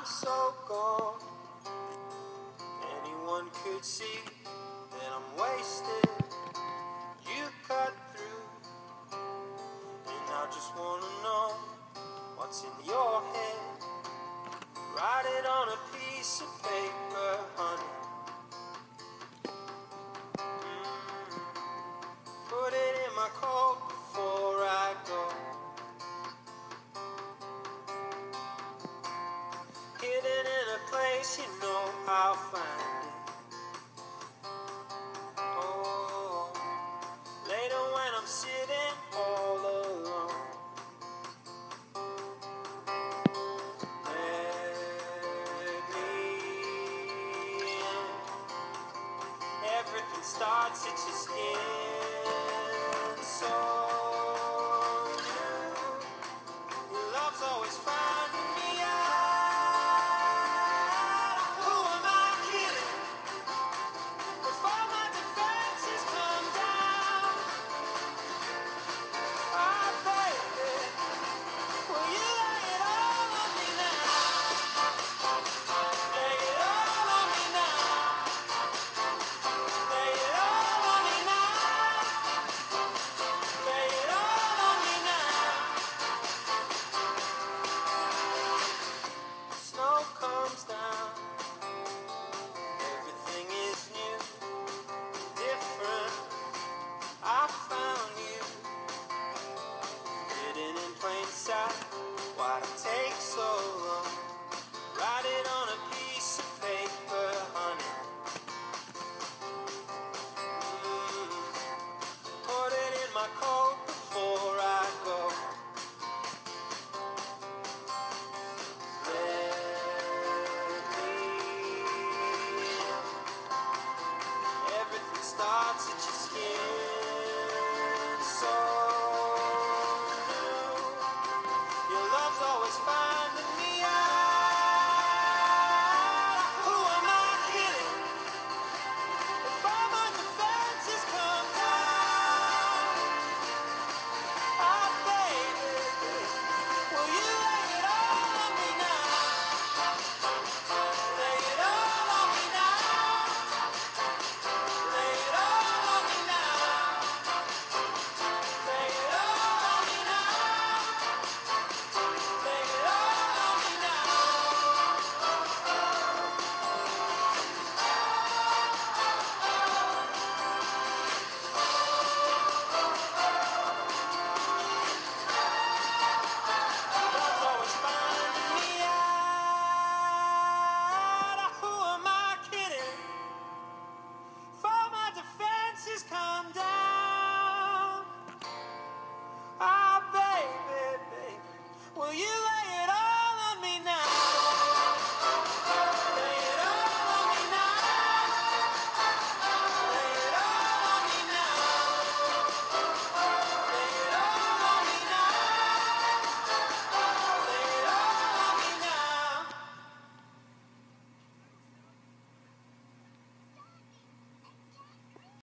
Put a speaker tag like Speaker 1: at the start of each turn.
Speaker 1: I'm so gone. Anyone could see that I'm wasted. You cut through, and I just wanna know what's in your head. Write it on a piece of paper, honey. Mm. Put it in my coat before I go. I'll find. Oh, later when I'm sitting all alone. Let me in. Everything starts at your skin.